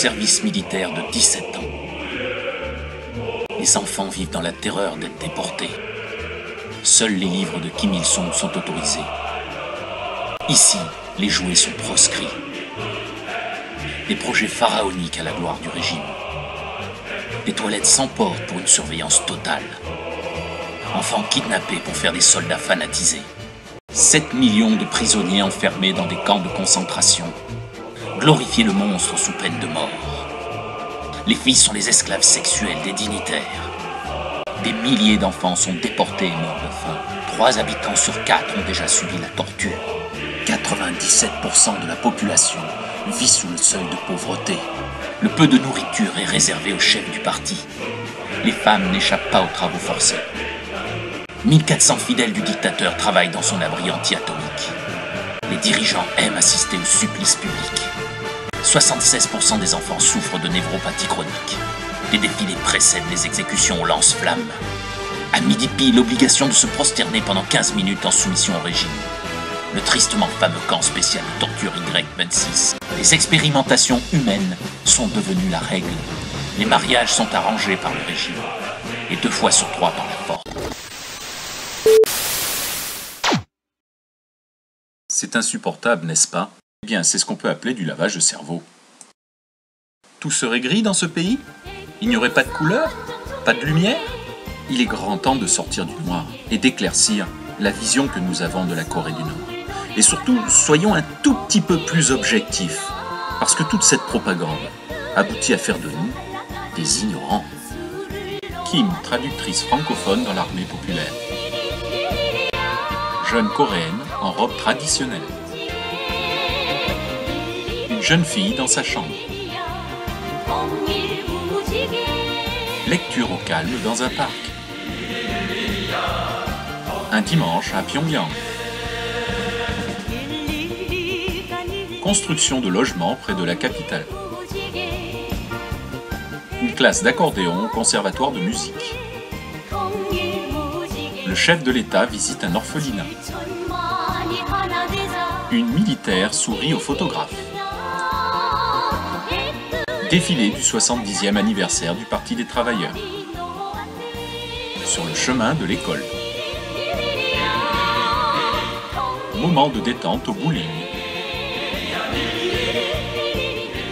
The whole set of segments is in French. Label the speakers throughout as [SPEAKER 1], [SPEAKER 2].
[SPEAKER 1] service militaire de 17 ans. Les enfants vivent dans la terreur d'être déportés. Seuls les livres de Kim Il-sung sont autorisés. Ici, les jouets sont proscrits. Des projets pharaoniques à la gloire du régime. Des toilettes sans porte pour une surveillance totale. Enfants kidnappés pour faire des soldats fanatisés. 7 millions de prisonniers enfermés dans des camps de concentration. Glorifier le monstre sous peine de mort. Les filles sont les esclaves sexuels des dignitaires. Des milliers d'enfants sont déportés et morts de faim. Trois habitants sur quatre ont déjà subi la torture. 97% de la population vit sous le seuil de pauvreté. Le peu de nourriture est réservé au chef du parti. Les femmes n'échappent pas aux travaux forcés. 1400 fidèles du dictateur travaillent dans son abri anti-atomique. Les dirigeants aiment assister au supplice public. 76% des enfants souffrent de névropathie chronique. Les défilés précèdent les exécutions au lance-flammes. À midi pile, l'obligation de se prosterner pendant 15 minutes en soumission au régime. Le tristement fameux camp spécial de torture Y26. Les expérimentations humaines sont devenues la règle. Les mariages sont arrangés par le régime. Et deux fois sur trois par la force.
[SPEAKER 2] C'est insupportable, n'est-ce pas? C'est ce qu'on peut appeler du lavage de cerveau. Tout serait gris dans ce pays? Il n'y aurait pas de couleur? Pas de lumière? Il est grand temps de sortir du noir et d'éclaircir la vision que nous avons de la Corée du Nord. Et surtout, soyons un tout petit peu plus objectifs, parce que toute cette propagande aboutit à faire de nous des ignorants. Kim, traductrice francophone dans l'armée populaire. Jeune coréenne en robe traditionnelle. Une jeune fille dans sa chambre. Lecture au calme dans un parc. Un dimanche à Pyongyang. Construction de logements près de la capitale. Une classe d'accordéon au conservatoire de musique. Le chef de l'État visite un orphelinat. Une militaire sourit au photographe. Défilé du 70e anniversaire du Parti des travailleurs. Sur le chemin de l'école. Moment de détente au bowling.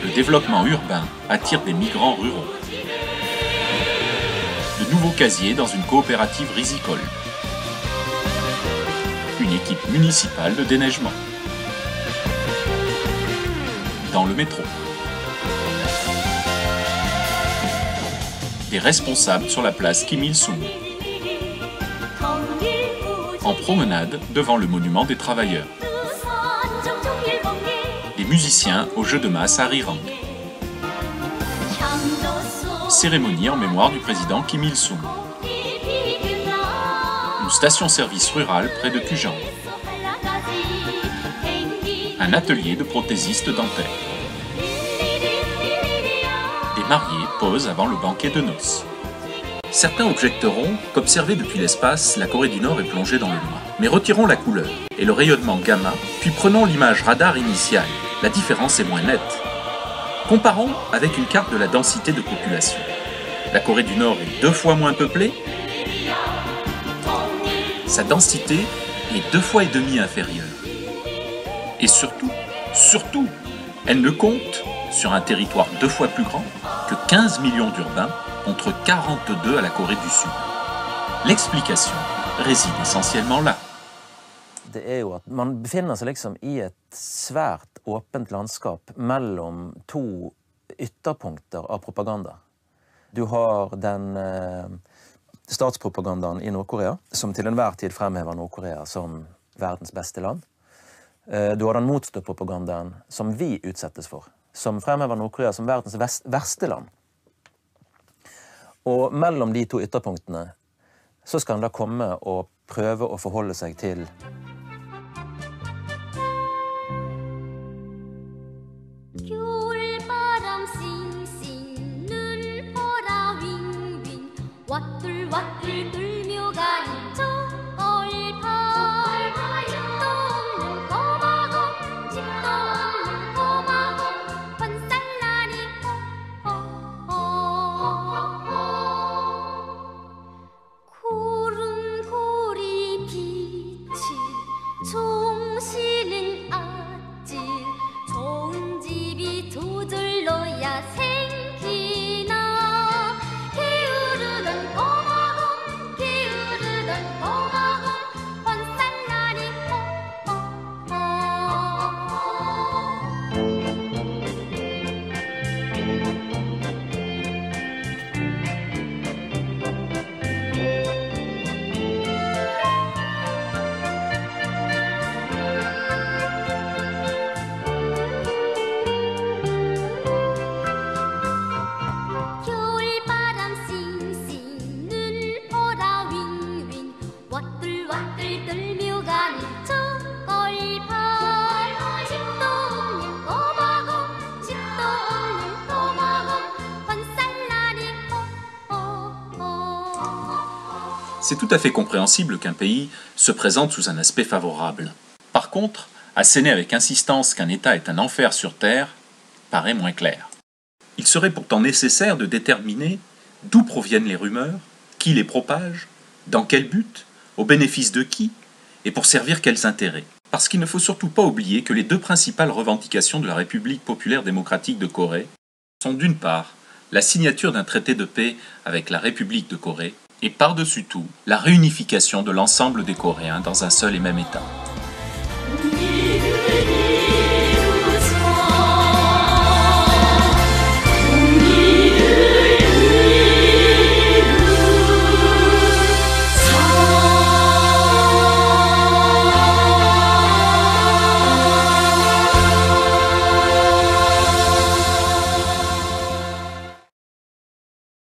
[SPEAKER 2] Le développement urbain attire des migrants ruraux. De nouveaux casiers dans une coopérative risicole. Une équipe municipale de déneigement. Dans le métro. Des responsables sur la place Kim Il-sung. En promenade devant le monument des travailleurs. Des musiciens au jeu de masse à Rirang. Cérémonie en mémoire du président Kim Il-sung. Une station-service rurale près de Kujang. Un atelier de prothésistes dentaires. Mariés posent avant le banquet de noces. Certains objecteront qu'observer depuis l'espace, la Corée du Nord est plongée dans le noir. Mais retirons la couleur et le rayonnement gamma, puis prenons l'image radar initiale. La différence est moins nette. Comparons avec une carte de la densité de population. La Corée du Nord est deux fois moins peuplée. Sa densité est deux fois et demi inférieure. Et surtout, surtout, elle ne compte, sur un territoire deux fois plus grand, que 15 millions d'urbains contre 42 à la Corée du Sud. L'explication réside essentiellement là.
[SPEAKER 3] det er jo at man befinner seg liksom i et svært åpent landskap mellom to ytterpunkter av propaganda. Du har den eh, statspropagandaen i Nord-Korea, som til enhver tid fremhever Nord-Korea som verdens beste land. Eh, du har den motstående propagandaen som vi utsettes for, som fremhever Nord-Korea som verdens vest verste land. Og mellom de to ytterpunktene så skal han da komme og prøve å forholde seg til
[SPEAKER 4] 겨울바람 싱싱 눈보라 윙윙 와뚤와뚤 돌며가는
[SPEAKER 2] C'est tout à fait compréhensible qu'un pays se présente sous un aspect favorable. Par contre, asséner avec insistance qu'un État est un enfer sur Terre paraît moins clair. Il serait pourtant nécessaire de déterminer d'où proviennent les rumeurs, qui les propage, dans quel but, au bénéfice de qui, et pour servir quels intérêts. Parce qu'il ne faut surtout pas oublier que les deux principales revendications de la République populaire démocratique de Corée sont d'une part la signature d'un traité de paix avec la République de Corée et par-dessus tout la réunification de l'ensemble des Coréens dans un seul et même État.